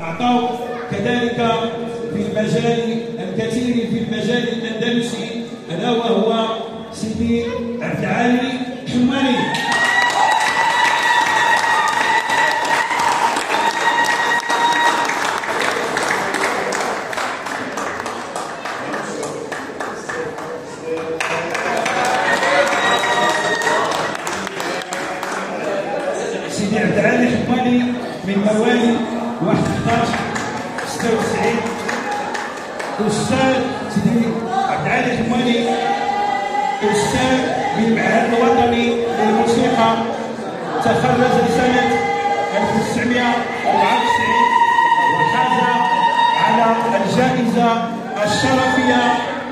أعطوا كذلك في المجال الكثير في المجال الأندلسي ألا وهو سيدي عبد العالي حماني سيدي عبد العالي حماني من موالي 1 11 96 أستاذ سيدي عبد العالي حماني أستاذ بالمعهد الوطني للموسيقى. تخرج سنه 1994 وحاز على الجائزة الشرفية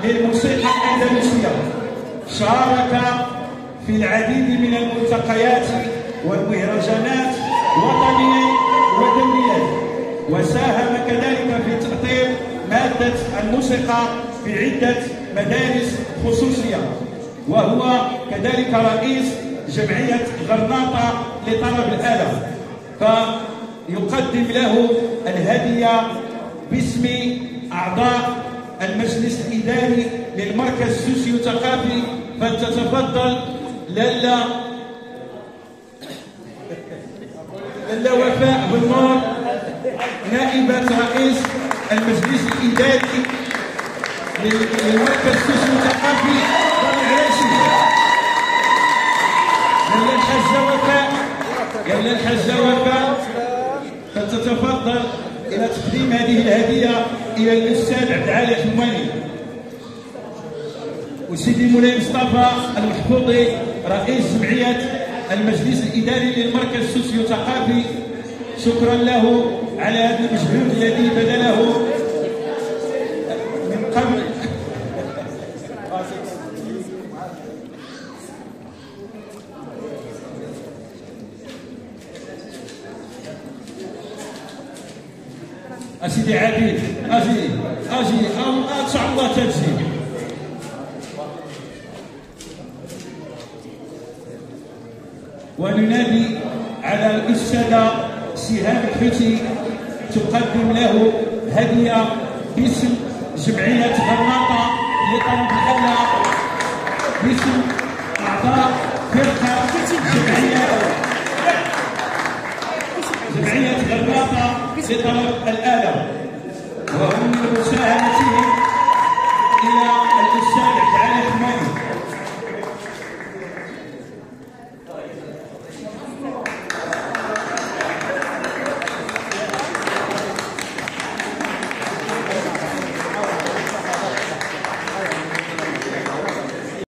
للموسيقى الأندلسية. شارك في العديد من الملتقيات والمهرجانات وطنيا. الموسيقى في عدة مدارس خصوصية وهو كذلك رئيس جمعية غرناطة لطلب الآلة. فيقدم له الهدية باسم أعضاء المجلس الإداري للمركز السوسيو ثقافي فلتتفضل لالا لالا وفاء بالنور نائبة رئيس المجلس الإداري للمركز السوسيو ثقافي العراشي لالا الحاجة وفاء لالا الحاجة وفاء فلتتفضل إلى تقديم هذه الهدية إلى الأستاذ عبد العالي حماني وسيدي مولاي مصطفى المحفوظي رئيس جمعية المجلس الإداري للمركز السوسيو ثقافي شكرا له على هذا المجهود الذي بذله من قبل أسيدي عبيد أجي أو إن شاء الله تجي وننادي على الأستاذة سهام الحوتي تقدم له هدية باسم جمعية غرناطة لطلب الأولى باسم أعضاء فرقة جمعية جمعية غرناطة لطلب الآلة. وهم من مساهمتهم